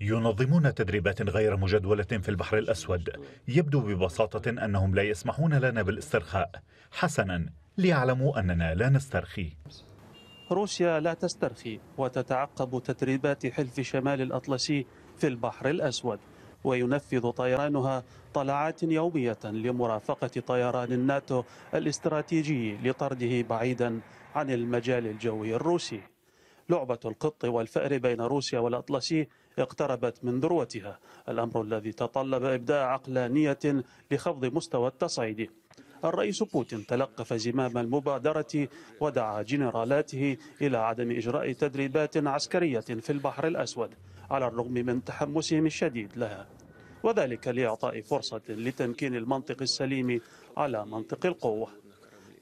ينظمون تدريبات غير مجدولة في البحر الأسود. يبدو ببساطة أنهم لا يسمحون لنا بالاسترخاء. حسنا ليعلموا أننا لا نسترخي. روسيا لا تسترخي وتتعقب تدريبات حلف شمال الأطلسي في البحر الأسود وينفذ طيرانها طلعات يومية لمرافقة طيران الناتو الاستراتيجي لطرده بعيدا عن المجال الجوي الروسي. لعبة القط والفأر بين روسيا والأطلسي اقتربت من ذروتها. الأمر الذي تطلب إبداء عقلانية لخفض مستوى التصعيد. الرئيس بوتين تلقف زمام المبادرة ودعا جنرالاته إلى عدم إجراء تدريبات عسكرية في البحر الأسود على الرغم من تحمسهم الشديد لها. وذلك لإعطاء فرصة لتمكين المنطق السليم على منطق القوة.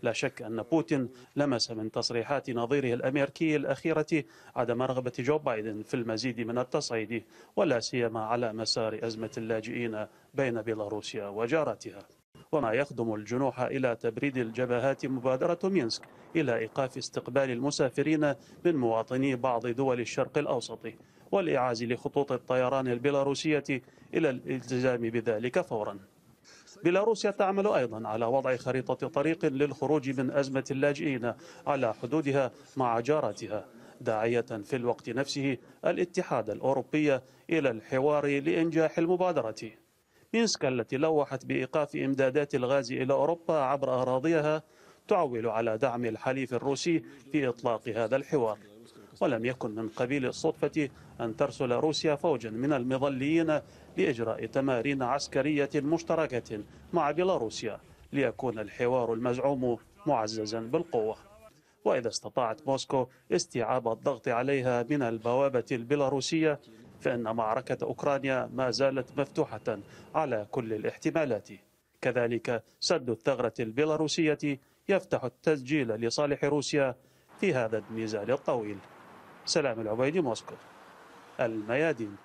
لا شك أن بوتين لمس من تصريحات نظيره الأمريكي الأخيرة عدم رغبة جو بايدن في المزيد من التصعيد ولا سيما على مسار أزمة اللاجئين بين بيلاروسيا وجارتها وما يخدم الجنوح إلى تبريد الجبهات مبادرة مينسك إلى إيقاف استقبال المسافرين من مواطني بعض دول الشرق الأوسط والإعاز لخطوط الطيران البيلاروسية إلى الالتزام بذلك فورا. بيلاروسيا تعمل أيضا على وضع خريطة طريق للخروج من أزمة اللاجئين على حدودها مع جارتها داعية في الوقت نفسه الاتحاد الأوروبي إلى الحوار لإنجاح المبادرة. مينسك التي لوحت بإيقاف إمدادات الغاز إلى أوروبا عبر أراضيها تعول على دعم الحليف الروسي في إطلاق هذا الحوار. ولم يكن من قبيل الصدفة أن ترسل روسيا فوجا من المظليين لإجراء تمارين عسكرية مشتركة مع بيلاروسيا ليكون الحوار المزعوم معززا بالقوة. وإذا استطاعت موسكو استيعاب الضغط عليها من البوابة البيلاروسية فإن معركة أوكرانيا ما زالت مفتوحة على كل الاحتمالات. كذلك سد الثغرة البيلاروسية يفتح التسجيل لصالح روسيا في هذا النزال الطويل. سلام العبيدي موسكو. الميادين.